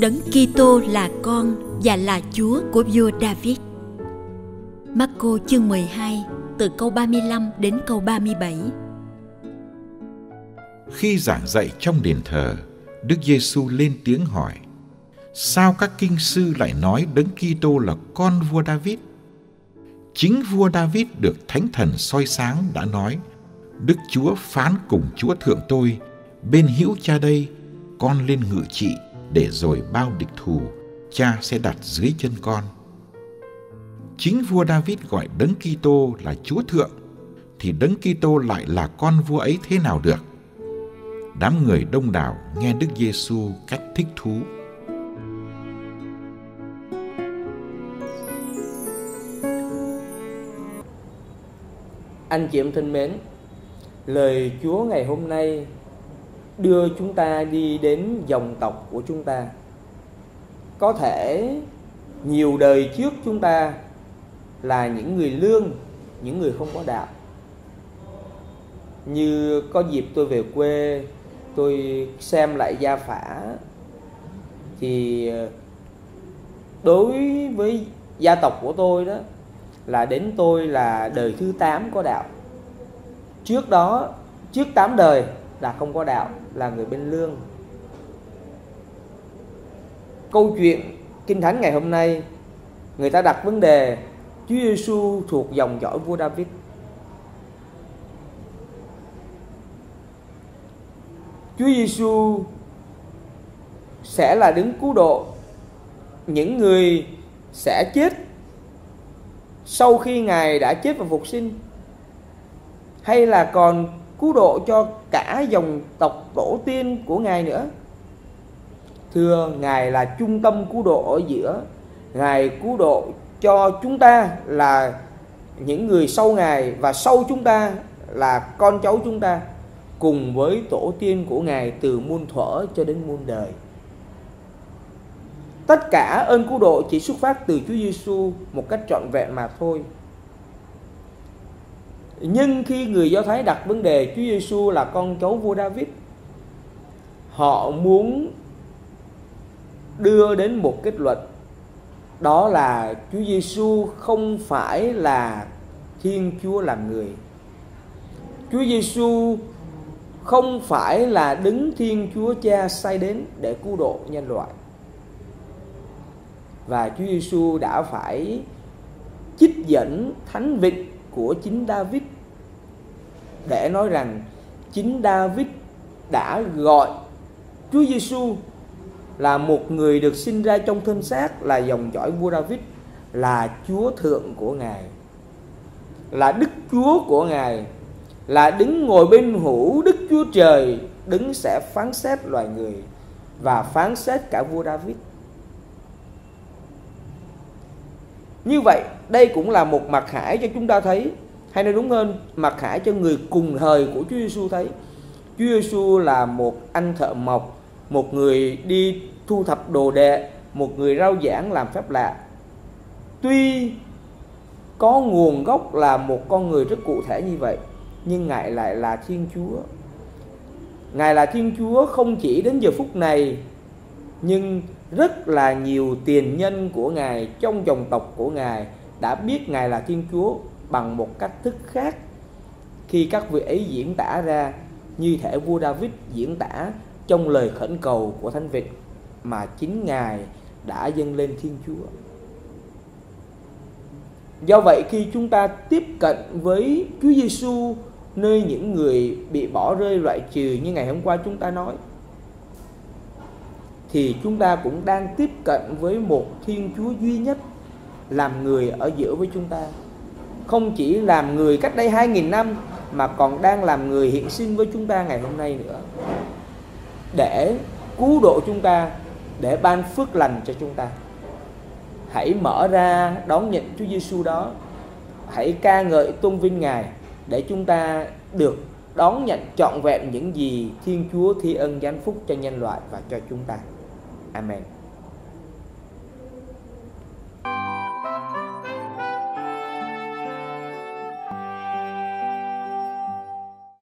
Đấng Kitô là con và là Chúa của vua David. Marco chương 12 từ câu 35 đến câu 37. Khi giảng dạy trong đền thờ, Đức Giêsu lên tiếng hỏi: Sao các kinh sư lại nói Đấng Kitô là con vua David? Chính vua David được Thánh Thần soi sáng đã nói: Đức Chúa phán cùng Chúa thượng tôi, bên hữu cha đây, con lên ngự trị để rồi bao địch thù cha sẽ đặt dưới chân con. Chính vua David gọi Đấng Kitô là Chúa thượng thì Đấng Kitô lại là con vua ấy thế nào được? Đám người đông đảo nghe Đức Giêsu cách thích thú. Anh chị em thân mến, lời Chúa ngày hôm nay đưa chúng ta đi đến dòng tộc của chúng ta. Có thể nhiều đời trước chúng ta là những người lương, những người không có đạo. Như có dịp tôi về quê, tôi xem lại gia phả, thì ờ, đối với gia tộc của tôi đó, là đến tôi là đời thứ 8 có đạo. Trước đó, trước 8 đời là không có đạo, là người bên lương. Câu chuyện kinh thánh ngày hôm nay, người ta đặt vấn đề, Chúa Giêsu thuộc dòng dõi vua David. Chúa Giêsu sẽ là đứng cứu độ những người sẽ chết sau khi ngài đã chết và phục sinh, hay là còn cứu độ cho cả dòng tộc tổ tiên của ngài nữa. Thưa, ngài là trung tâm cứu độ ở giữa. Ngài cứu độ cho chúng ta là những người sau ngài và sau chúng ta là con cháu chúng ta cùng với tổ tiên của ngài từ muôn thuở cho đến muôn đời. Tất cả ơn cứu độ chỉ xuất phát từ Chúa Giêsu một cách trọn vẹn mà thôi nhưng khi người Do Thái đặt vấn đề Chúa Giêsu là con cháu vua David, họ muốn đưa đến một kết luận đó là Chúa Giêsu không phải là Thiên Chúa làm người. Chúa Giêsu không phải là đứng Thiên Chúa Cha sai đến để cứu độ nhân loại. Và Chúa Giêsu đã phải chích dẫn thánh vịnh của chính David. Để nói rằng, chính David đã gọi Chúa Giêsu là một người được sinh ra trong thân xác, là dòng dõi vua David, là Chúa thượng của Ngài, là Đức Chúa của Ngài, là đứng ngồi bên hữu Đức Chúa Trời, đứng sẽ phán xét loài người và phán xét cả vua David. Như vậy, đây cũng là một mặt hải cho chúng ta thấy. Hay nói đúng hơn mặt hải cho người cùng thời của Chúa Giêsu thấy. Chúa Giêsu là một anh thợ mộc, một người đi thu thập đồ đệ, một người rao giảng làm phép lạ. Tuy có nguồn gốc là một con người rất cụ thể như vậy, nhưng ngài lại là thiên chúa. Ngài là thiên chúa không chỉ đến giờ phút này nhưng rất là nhiều tiền nhân của ngài, trong dòng tộc của ngài đã biết ngài là thiên chúa bằng một cách thức khác. Khi các vị ấy diễn tả ra như thể vua David diễn tả trong lời khẩn cầu của thánh vịt mà chính ngài đã dâng lên thiên chúa. Do vậy, khi chúng ta tiếp cận với chúa giêsu nơi những người bị bỏ rơi loại trừ như ngày hôm qua chúng ta nói thì chúng ta cũng đang tiếp cận với một thiên chúa duy nhất, làm người ở giữa với chúng ta. Không chỉ làm người cách đây 2.000 năm, mà còn đang làm người hiện sinh với chúng ta ngày hôm nay nữa. Để cứu độ chúng ta, để ban phước lành cho chúng ta. Hãy mở ra đón nhận Chúa Giêsu đó. Hãy ca ngợi tôn vinh Ngài để chúng ta được đón nhận trọn vẹn những gì Thiên Chúa thi ân giáng phúc cho nhân loại và cho chúng ta. Amen.